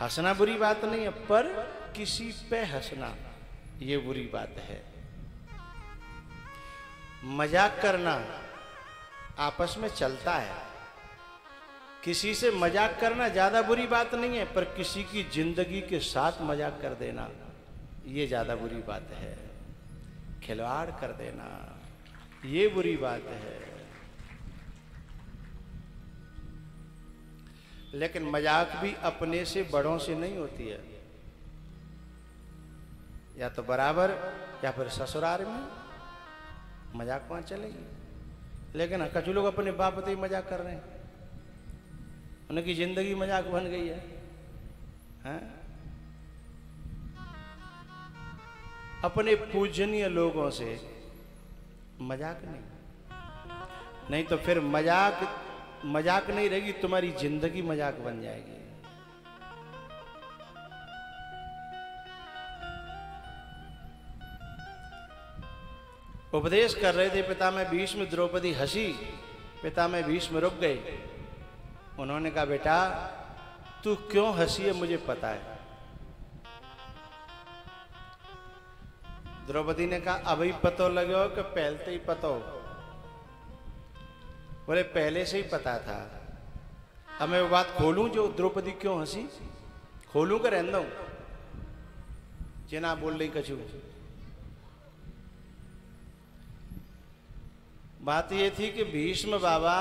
हंसना बुरी बात नहीं है, पर किसी पे हंसना, ये बुरी बात है। मज़ाक करना आपस में चलता है। किसी से मज़ाक करना ज़्यादा बुरी बात नहीं है, पर किसी की ज़िंदगी के साथ मज़ाक कर देना, ये ज़्यादा बुरी बात है। खिलवाड़ कर देना, ये बुरी बात है। लेकिन मज़ाक भी अपने से बड़ों से नहीं होती है। या तो बराबर, या फिर ससुराल में, मज़ाक वहाँ चलेगी। लेकिन कछु लोग अपने बाप ही मज़ाक कर रहे हैं। उनकी ज़िंदगी मज़ाक बन गई है। हैं? अपने पूजनीय लोगों से मज़ाक नहीं। नहीं तो फिर मज़ाक मज़ाक नहीं रहेगी, तुम्हारी ज़िंदगी मज़ाक बन जाएगी। उपदेश कर रहे थे, पिता में भीष्म द्रौपदी हँसी, पिता में भीष्म रुक गए। उन्होंने कहा, बेटा, तू क्यों हँसी है, मुझे पता है। द्रौपदी ने कहा, अभी पतो लगे हो कि पहलते ही पतो। बोले, पहले से ही पता था। अब मैं वो बात खोलूं जो द्रौपदी क्यों हँसी? खोलूं कर रहने दू? जिना बोल रही कछु बात ये थी कि भीष्म बाबा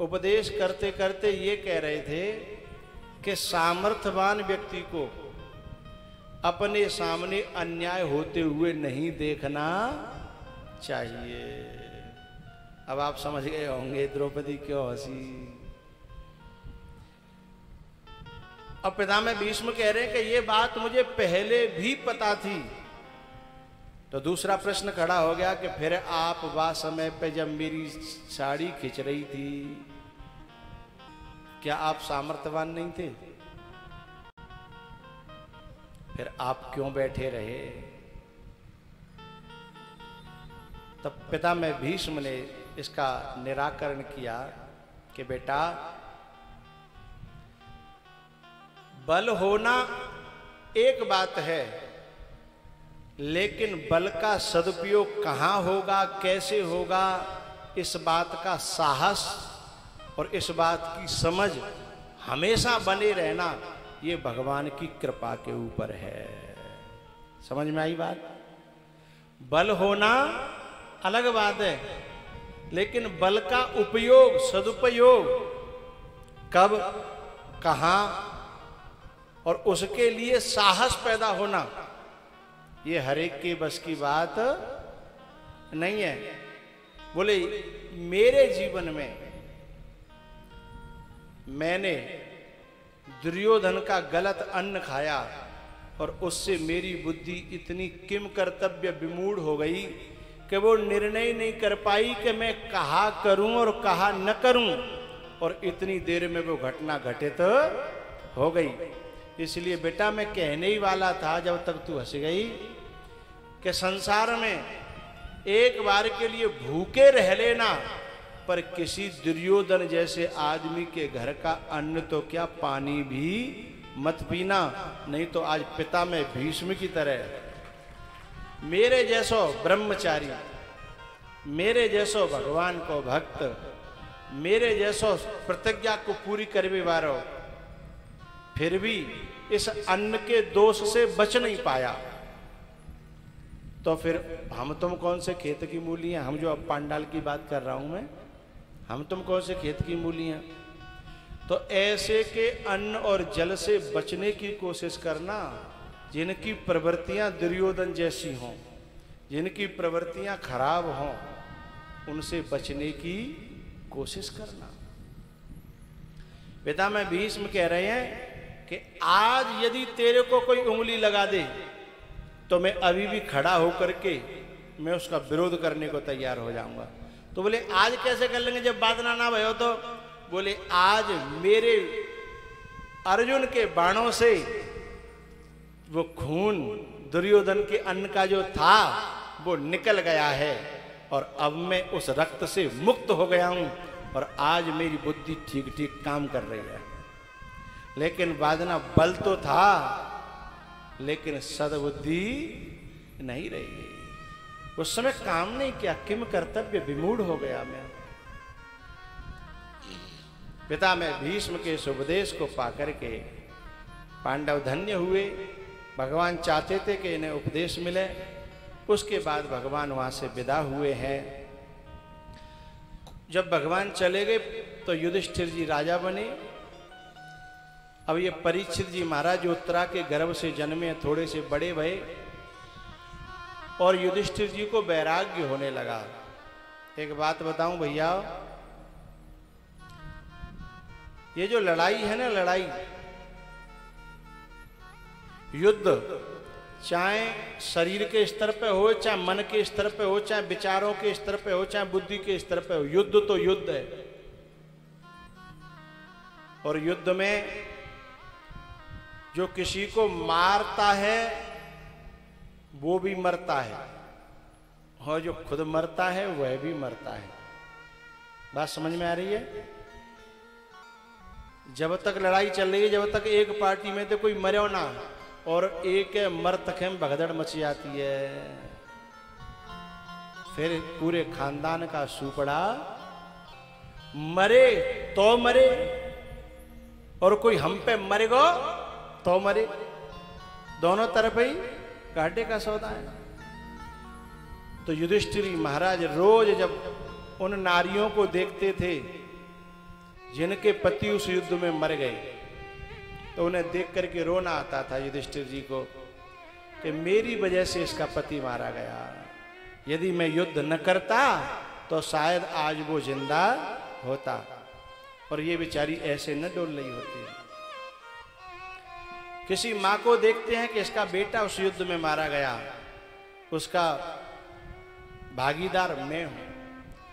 उपदेश करते करते ये कह रहे थे कि सामर्थ्यवान व्यक्ति को अपने सामने अन्याय होते हुए नहीं देखना चाहिए। अब आप समझ गए होंगे, द्रौपदी क्यों हँसी? अब पिता में भीष्म कह रहे हैं कि ये बात मुझे पहले भी पता थी। तो दूसरा प्रश्न खड़ा हो गया कि फिर आप वह समय पे जब मेरी साड़ी खिंच रही थी। क्या आप सामर्थ्यवान नहीं थे? फिर आप क्यों बैठे रहे? तब पिता में भीष्म ने इसका निराकरण किया कि बेटा, बल होना एक बात है, लेकिन बल का सदुपयोग कहाँ होगा, कैसे होगा, इस बात का साहस और इस बात की समझ हमेशा बने रहना, ये भगवान की कृपा के ऊपर है। समझ में आई बात? बल होना अलग बात है। लेकिन बल का उपयोग, सदुपयोग कब, कहा और उसके लिए साहस पैदा होना, ये हरेक के बस की बात नहीं है। बोले, मेरे जीवन में मैंने दुर्योधन का गलत अन्न खाया और उससे मेरी बुद्धि इतनी किम कर्तव्य विमूढ़ हो गई कि वो निर्णय नहीं कर पाई कि मैं कहा करूँ और कहा न करूँ। और इतनी देर में वो घटना घटित तो हो गई। इसलिए बेटा मैं कहने ही वाला था जब तक तू हंस गई कि संसार में एक बार के लिए भूखे रह लेना, पर किसी दुर्योधन जैसे आदमी के घर का अन्न तो क्या पानी भी मत पीना, नहीं तो आज पिता में भीष्म की तरह मेरे जैसो ब्रह्मचारी, मेरे जैसो भगवान को भक्त, मेरे जैसो प्रतिज्ञा को पूरी करने वालो, फिर भी इस अन्न के दोष से बच नहीं पाया। तो फिर हम तुम कौन से खेत की मूली हैं? हम जो अब पांडाल की बात कर रहा हूँ मैं, हम तुम कौन से खेत की मूली हैं? तो ऐसे के अन्न और जल से बचने की कोशिश करना जिनकी प्रवृत्तियाँ दुर्योधन जैसी हों, जिनकी प्रवृत्तियाँ खराब हों, उनसे बचने की कोशिश करना। पिता में भीष्म कह रहे हैं कि आज यदि तेरे को कोई उंगली लगा दे तो मैं अभी भी खड़ा होकर के मैं उसका विरोध करने को तैयार हो जाऊँगा। तो बोले, आज कैसे कर लेंगे? जब बात ना ना भयो तो बोले, आज मेरे अर्जुन के बाणों से वो खून दुर्योधन के अन्न का जो था, वो निकल गया है और अब मैं उस रक्त से मुक्त हो गया हूँ और आज मेरी बुद्धि ठीक ठीक काम कर रही है। लेकिन वादना बल तो था, लेकिन सदबुद्धि नहीं रही। उस समय काम नहीं किया, किम कर्तव्य विमूढ़ हो गया मैं। पिता में भीष्म के उपदेश को पाकर के पांडव धन्य हुए। भगवान चाहते थे कि इन्हें उपदेश मिले। उसके बाद भगवान वहाँ से विदा हुए हैं। जब भगवान चले गए तो युधिष्ठिर जी राजा बने। अब ये परीक्षित जी महाराज उत्तरा के गर्भ से जन्मे थोड़े से बड़े भय। और युधिष्ठिर जी को वैराग्य होने लगा। एक बात बताऊँ भैया, ये जो लड़ाई है ना, लड़ाई युद्ध, चाहे शरीर के स्तर पे हो, चाहे मन के स्तर पे हो, चाहे विचारों के स्तर पे हो, चाहे बुद्धि के स्तर पे हो, युद्ध तो युद्ध है। और युद्ध में जो किसी को मारता है, वो भी मरता है। और जो खुद मरता है, वह भी मरता है। बात समझ में आ रही है? जब तक लड़ाई चल रही है, जब तक एक पार्टी में तो कोई मरे ना और एक मरतखे में भगदड़ मच जाती है। फिर पूरे खानदान का सुपड़ा। मरे तो मरे, और कोई हम पे मरेगा तो मरे। दोनों तरफ़ ही घाटे का सौदा है। तो युधिष्ठिरी महाराज रोज जब उन नारियों को देखते थे, जिनके पति उस युद्ध में मर गए तो उन्हें देख करके रोना आता था युधिष्ठिर जी को कि मेरी वजह से इसका पति मारा गया। यदि मैं युद्ध न करता तो शायद आज वो ज़िंदा होता। और ये बेचारी ऐसे न डोल रही होती। किसी माँ को देखते हैं कि इसका बेटा उस युद्ध में मारा गया। उसका भागीदार मैं हूँ।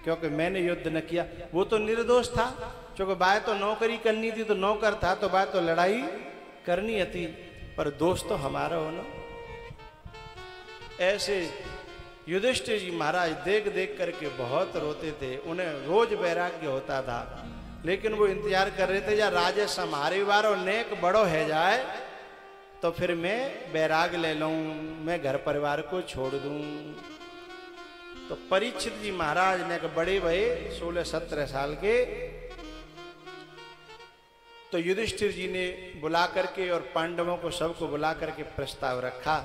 क्योंकि मैंने युद्ध न किया। वो तो निर्दोष था। क्योंकि बाय तो नौकरी करनी थी तो नौकर था तो बाय तो लड़ाई करनी थी। पर दोस्त तो हमारा हो ना ऐसे युधिष्ठिर जी महाराज देख देख करके बहुत रोते थे। उन्हें रोज वैराग्य होता था। लेकिन वो इंतज़ार कर रहे थे या राजे हमारे बार और नेक बड़ो है जाए तो फिर मैं बैराग ले लूँ, मैं घर परिवार को छोड़ दूँ। तो परीक्षित जी महाराज ने बड़े भये सोलह सत्रह साल के। तो युधिष्ठिर जी ने बुला करके और पांडवों को सबको बुला करके प्रस्ताव रखा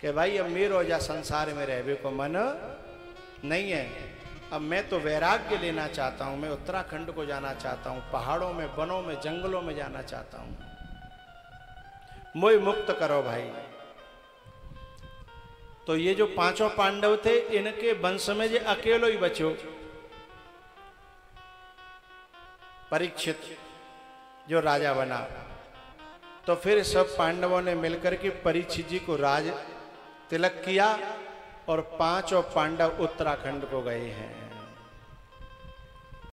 कि, भाई, अब मेरो जा संसार में रहने को मन नहीं है। अब मैं तो वैराग्य लेना चाहता हूँ, मैं उत्तराखंड को जाना चाहता हूँ, पहाड़ों में, वनों में, जंगलों में जाना चाहता हूँ। मोई मुक्त करो भाई। तो ये जो पाँचों पांडव थे, इनके वंश में जो अकेलो ही बचो परीक्षित जो राजा बना। तो फिर सब पांडवों ने मिलकर के परीक्षित जी को राज तिलक किया और पाँचों पांडव उत्तराखंड को गए हैं।